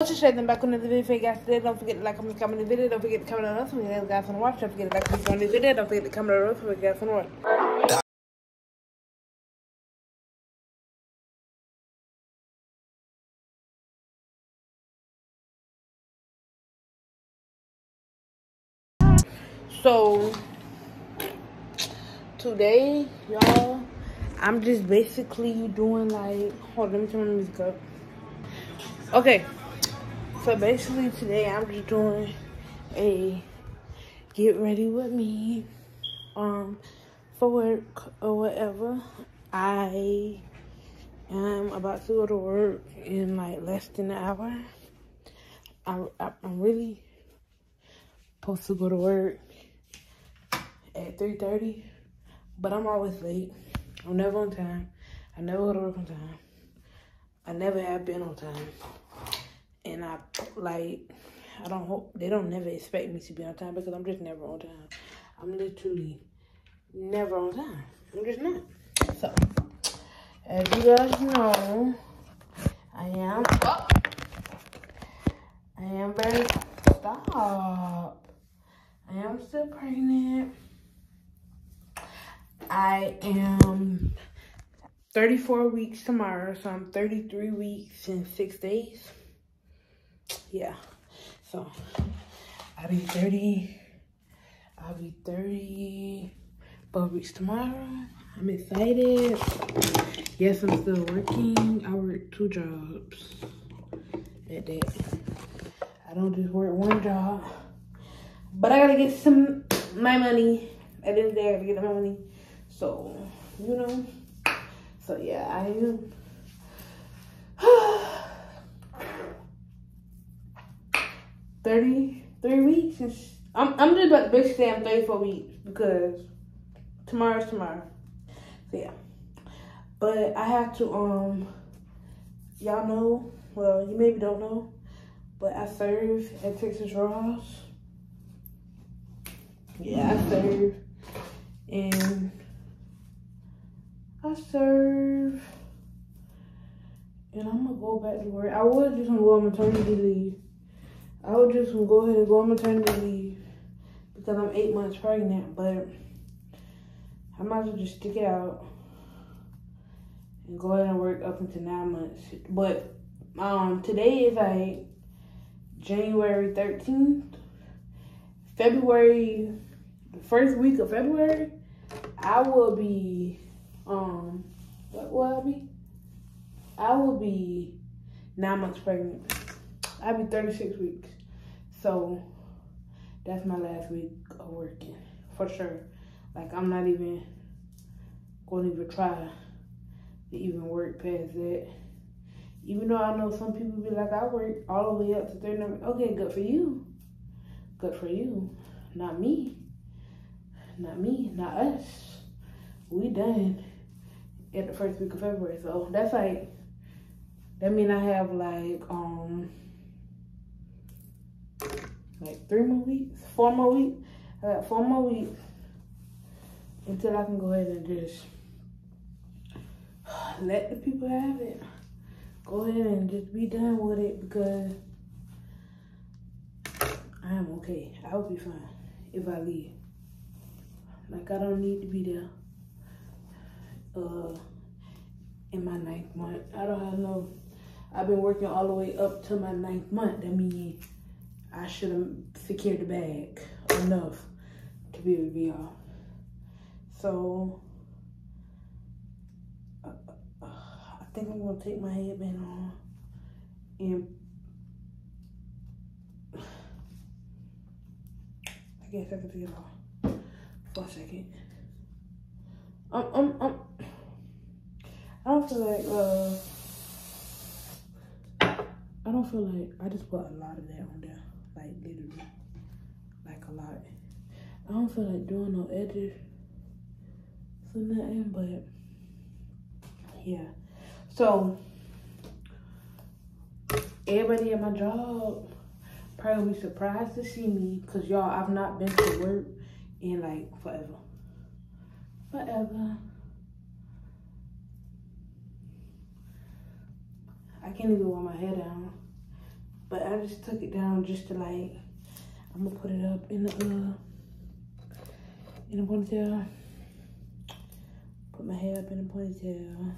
Just straight back on the video for you guys today. Don't forget to like, comment, comment the video. Don't forget to comment on us. We guys want to watch. Don't forget to like, comment on the video. Don't forget to comment on us. We guys want to watch. So today, y'all, I'm just basically doing like hold on, let me turn my music up. Okay. So basically today I'm just doing a get ready with me um for work or whatever. I am about to go to work in like less than an hour. I, I, I'm really supposed to go to work at 3.30, but I'm always late. I'm never on time. I never go to work on time. I never have been on time. And I, like, I don't hope, they don't never expect me to be on time because I'm just never on time. I'm literally never on time. I'm just not. So, as you guys know, I am, I am very, stop. I am still pregnant. I am 34 weeks tomorrow, so I'm 33 weeks and six days. Yeah, so I'll be 30, I'll be 34 weeks tomorrow. I'm excited. Yes, I'm still working. I work two jobs at that. I don't just work one job, but I gotta get some my money. At the end of the day, I gotta get my money. So, you know, so yeah, I am. Thirty-three weeks. Is, I'm I'm just about to basically say I'm thirty-four weeks because tomorrow's tomorrow. So yeah, but I have to um. Y'all know, well, you maybe don't know, but I serve at Texas Roadhouse. Yeah, I serve, and I serve. And I'm gonna go back to work. I was just gonna go on maternity leave. I was just go ahead and go on maternity leave because I'm eight months pregnant, but I might as well just stick it out and go ahead and work up into nine months. But um today is like January 13th. February, the first week of February, I will be um, what will I be? I will be nine months pregnant. I'll be 36 weeks. So that's my last week of working for sure. Like I'm not even to even try to even work past that. Even though I know some people be like, I work all the way up to 39. Okay, good for you. Good for you. Not me. Not me. Not us. We done at the first week of February. So that's like that mean I have like um like three more weeks, four more weeks. I got four more weeks until I can go ahead and just let the people have it. Go ahead and just be done with it because I am okay. I will be fine if I leave. Like I don't need to be there uh, in my ninth month. I don't have no, I've been working all the way up to my ninth month. That means I should have secured the bag enough to be able to be off. So, uh, uh, I think I'm gonna take my headband on and I guess I can take it off for a second. Um, um, um. I don't feel like, uh, I don't feel like, I just put a lot of that on there. Like, literally. Like, a lot. I don't feel like doing no edges for nothing, but, yeah. So, everybody at my job probably be surprised to see me because, y'all, I've not been to work in, like, forever. Forever. I can't even wear my hair down. But I just took it down just to like, I'm gonna put it up in the, uh, in a ponytail. Put my hair up in a ponytail.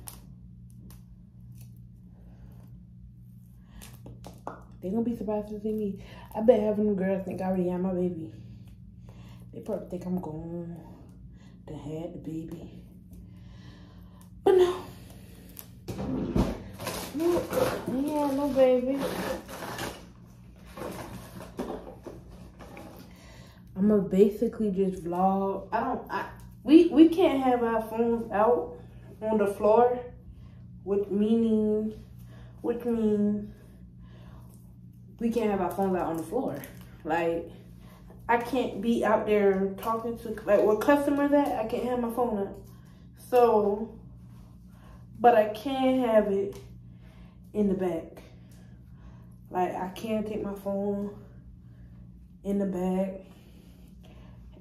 They gonna be surprised to see me. I bet having them girls think I already have my baby. They probably think I'm gone to have the baby. But no. No, yeah, no baby. I'm gonna basically just vlog. I don't, I, we, we can't have our phones out on the floor, which meaning, which means we can't have our phones out on the floor. Like, I can't be out there talking to, like, what customers at, I can't have my phone out. So, but I can have it in the back. Like, I can take my phone in the back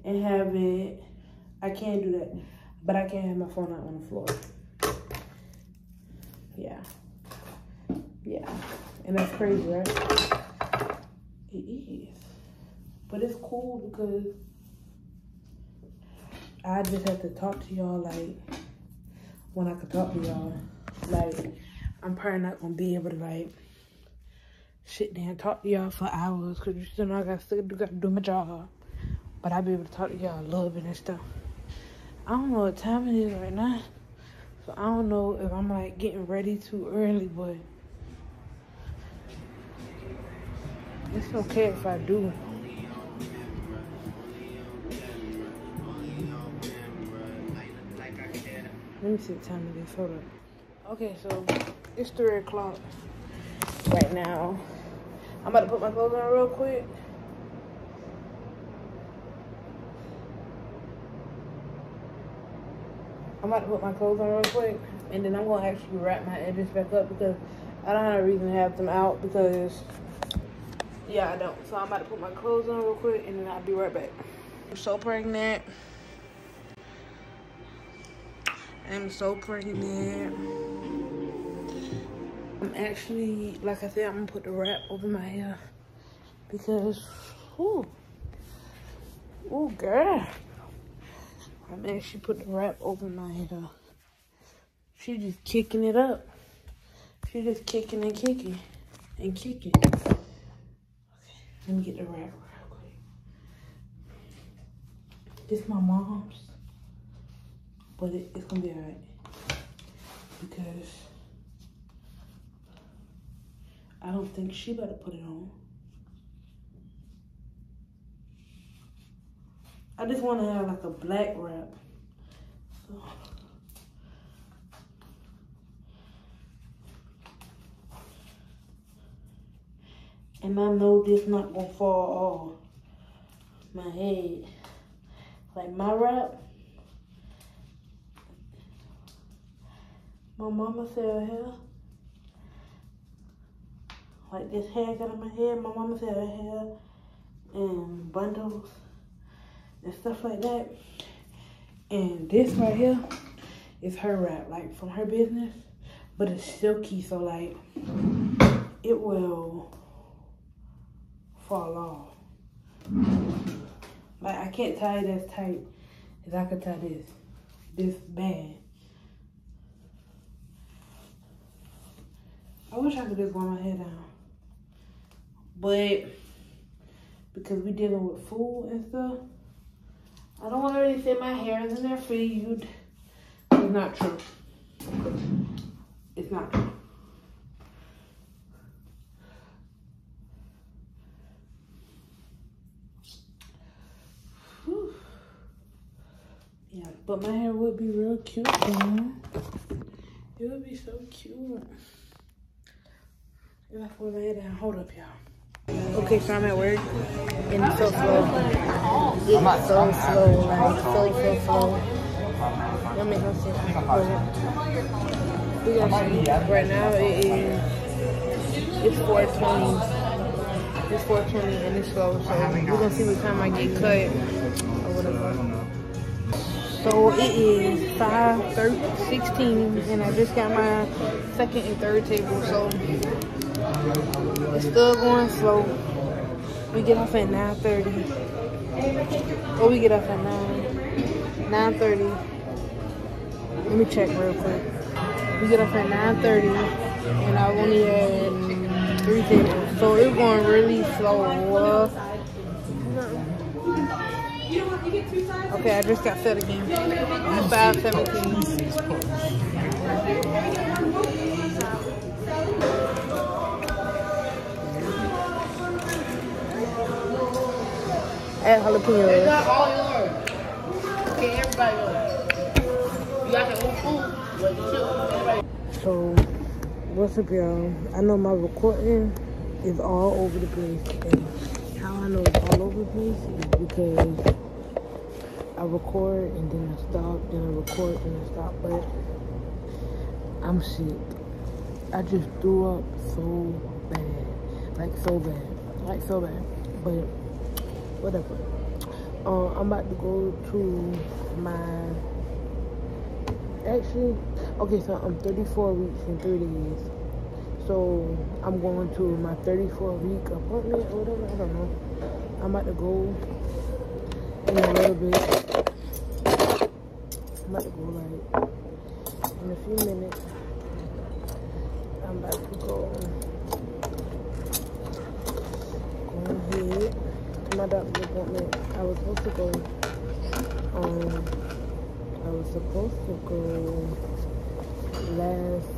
and have it, I can't do that, but I can't have my phone out on the floor. Yeah. Yeah. And that's crazy, right? It is. But it's cool because I just have to talk to y'all like when I can talk to y'all. Like I'm probably not gonna be able to like sit there and talk to y'all for hours because you still know I got still got to do my job. But I'll be able to talk to y'all a little bit and stuff. I don't know what time it is right now. So I don't know if I'm like getting ready too early, but It's okay if I do. Let me see the time it is. Hold up. Okay, so it's 3 o'clock right now. I'm about to put my clothes on real quick. I'm about to put my clothes on real quick. And then I'm going to actually wrap my edges back up because I don't have a reason to have them out because yeah, I don't. So I'm about to put my clothes on real quick and then I'll be right back. I'm so pregnant. I'm so pregnant. I'm actually, like I said, I'm gonna put the wrap over my hair because, ooh, ooh, girl. I'm actually put the wrap over my hair. She just kicking it up. She just kicking and kicking and kicking. Okay, let me get the wrap real quick. This my mom's, but it, it's gonna be alright because I don't think she better put it on. I just want to have like a black wrap. So. And I know this not gonna fall off my head. Like my wrap. My mama said hair. Like this hair got on my head. My mama said hair and bundles and stuff like that. And this right here is her wrap, like from her business. But it's silky, so like it will fall off. Like I can't tie it as tight as I could tie this. This bad. I wish I could just wear my hair down. But because we dealing with food and stuff, I don't want to really say my hair is in there food. It's not true. It's not true. Yeah, but my hair would be real cute though. It would be so cute. If I put my hair down, hold up y'all. Okay, so I'm at work and it's so slow. It's so slow, like so, so slow. That makes no sense. We got see. Right now it is, it's 420. It's 420 and it's slow, so we're gonna see what time I get cut or whatever. So it is 5 13, 16 and I just got my second and third table so It's still going slow. We get off at 9.30. Or we get off at 9. 9.30. Let me check real quick. We get off at 9.30 and I only had three tables. So it's going really slow. Okay, I just got set again. 517. Add jalapeno. They got all yours. Okay, everybody yours. You got your own food. But the chip, everybody. So, what's up, y'all? I know my recording is all over the place. And how I know it's all over the place is because I record and then I stop, then I record and I stop. But I'm sick. I just threw up so bad. Like, so bad. Like, so bad. But whatever. Uh, I'm about to go to my. Actually, okay, so I'm 34 weeks and three days. So I'm going to my 34 week appointment or whatever. I don't know. I'm about to go in a little bit. I'm about to go like in a few minutes. I'm about to. Go ahead my doctor's appointment. I was supposed to go. Um, I was supposed to go last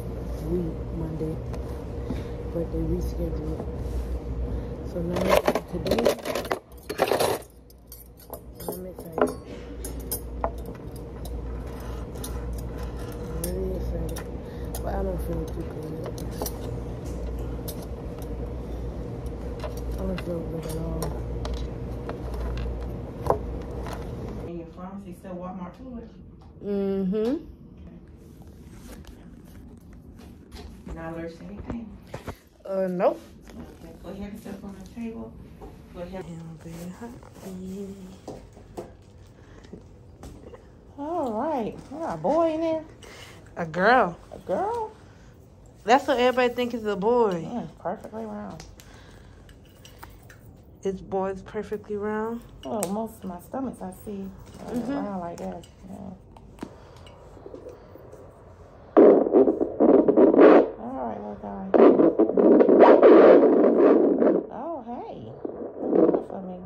week Monday, but they rescheduled. So now today, I'm excited. I'm really excited, but I don't feel too good. I don't feel good at all. pharmacy still Walmart too? Mm-hmm. Not allergic to anything? Uh, nope. Okay, go ahead and step on the table. Go ahead. All right. We got a boy in there. A girl. A girl? That's what everybody think is a boy. Yeah, perfectly round. Is boys perfectly round? Well, most of my stomachs I see uh, mm -hmm. round like that. Yeah. All right, little guy. Oh, hey. for me.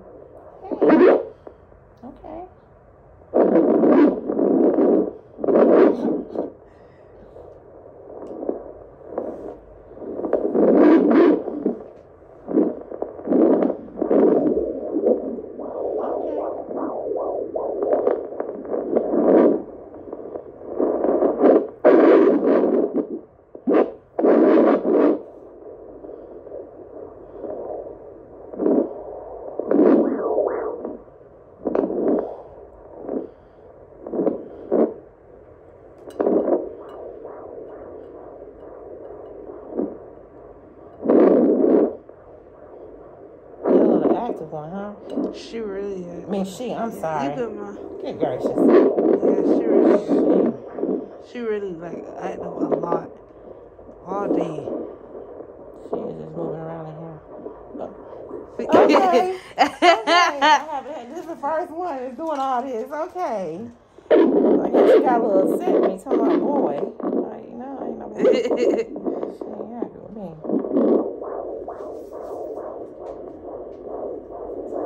one, huh? She really is. I mean, she, I'm sorry. You good. Good gracious. Yeah, she really she, she really, like, I know a lot. All day. She is just moving around in here. Okay. this is the first one that's doing all this. Okay. Like, she got a little sick me to my boy. Like, no, know, ain't no Yeah, I mean. Thank you.